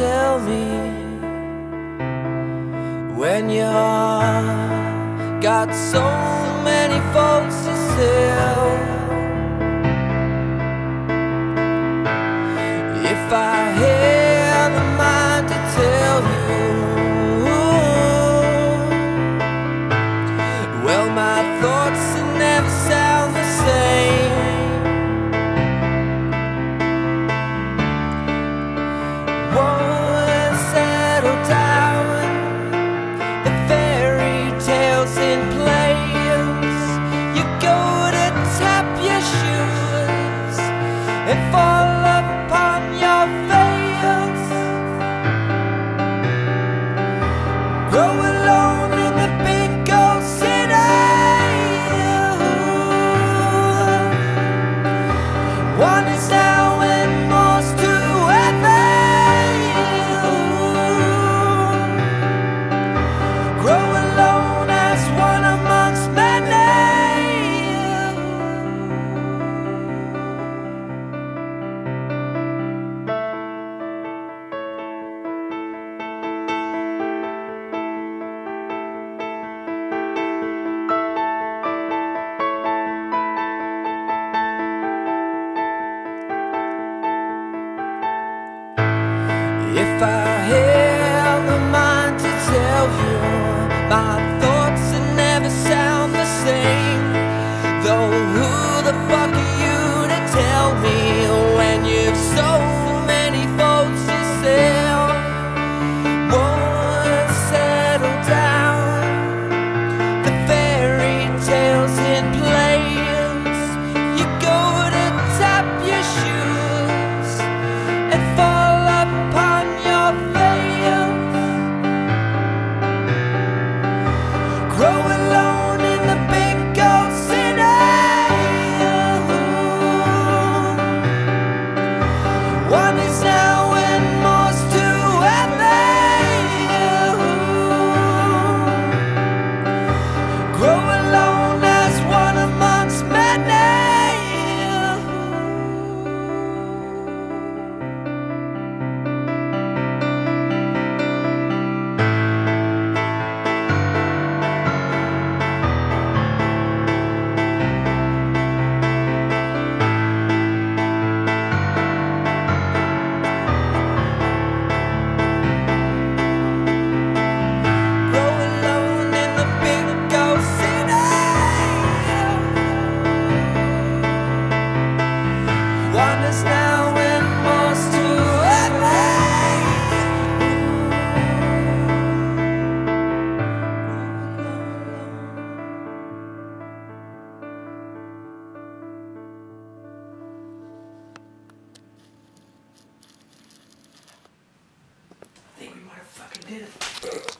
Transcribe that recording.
tell me when you're got so many folks to sell. If I had growing fucking did it.